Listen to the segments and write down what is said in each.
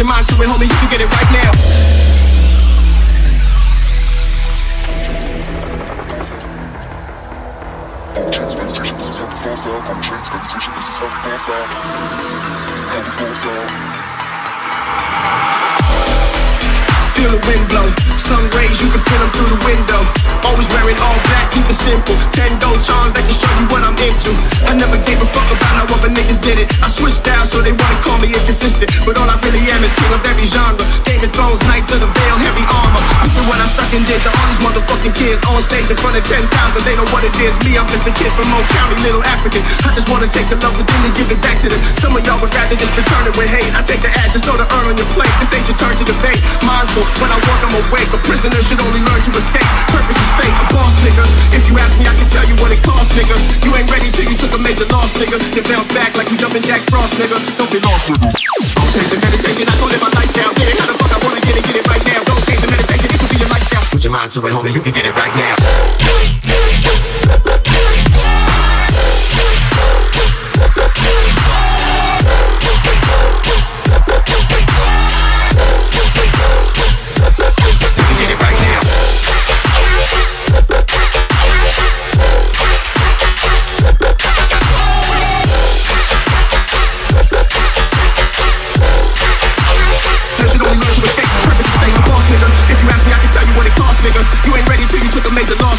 your mind to it, homie. You can get it right now. Transmutation, this is how we fall sound. Transmutation, this is how we fall sound. How we fall sound. Feel the wind blow, sun rays, you can feel them through the window. Always wearing all black, keep it simple. Ten gold charms that can show you what I'm into. I never gave a fuck about how other niggas did it. I switched styles so they wanna call me inconsistent. But all I really am is king of every genre. Game of Thrones, Knights of the Vale, heavy armor. I feel what And did to all these motherfucking kids on stage in front of 10,000. They know what it is. Me, I'm just a kid from Oak County, little African. I just wanna take the love within and give it back to them. Some of y'all would rather just return it with hate. I take the ashes, throw the urn on your plate. This ain't your turn to debate. Mindful, when I walk, I'm awake. A prisoner should only learn to escape. Purpose is fate, a boss nigga. If you ask me, I can tell you what it costs, nigga. You ain't ready till you took a major loss, nigga. Then bounce back like you jumping Jack Frost, nigga. Don't get lost, nigga. Don't change the meditation, I don't live my lifestyle. Your mind to it, homie, you can get it right now.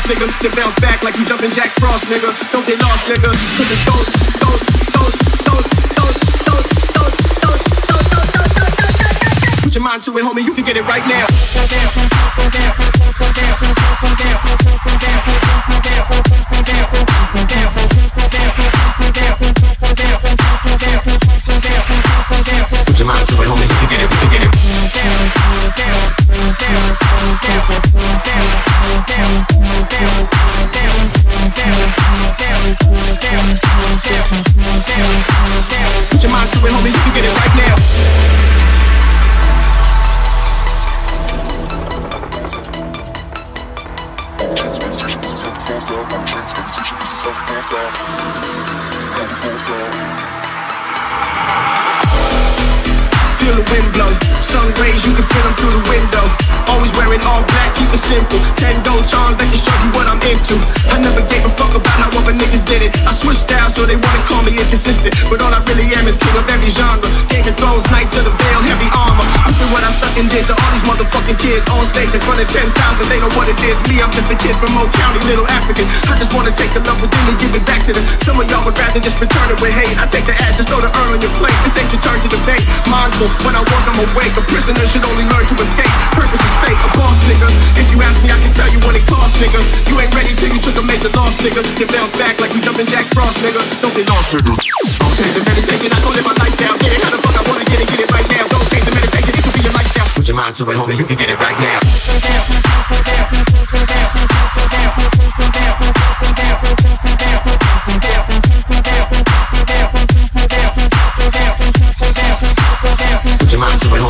Nigga. Then bounce back like you jumping Jack Frost, nigga. Don't get lost, nigga. Cause it's those, those, those, those, those, those, those, those, those, those, those, those, those. Put your mind to it, homie. You can get it right now. Uh, uh. Feel the wind blow, sun rays, you can feel them through the window. Always wearing all black, keep it simple. Ten gold charms that can show you what I'm into. I never gave a fuck about how other niggas did it. I switched styles so they wanna call me inconsistent. But all I really am is king of every genre. Game of Thrones, Knights of the Vale, heavy armor. I feel what I stuck and did to all these motherfucking kids on stage in front of 10,000. They know what it is. Me, I'm just a kid from Oak County, little African. I just wanna take the love within and give it back to them. Some of y'all would rather just return it with hate. I take the ashes, throw the urn on your plate. This ain't your turn to debate. Mindful, when I work, I'm awake. A prisoner should only learn to escape. Purpose is fate, a boss nigga. If you ask me, I can tell you what it costs, nigga. You ain't ready till you took a major loss, nigga. Then bounce back like you jumping Jack Frost, nigga. Don't get lost, nigga. Don't change the meditation, I don't live my lifestyle. Yeah, how the fuck I wanna get it, get it right now. Don't change the meditation, it could be your lifestyle. Put your mind to it, homie, you can get it right now. suelo,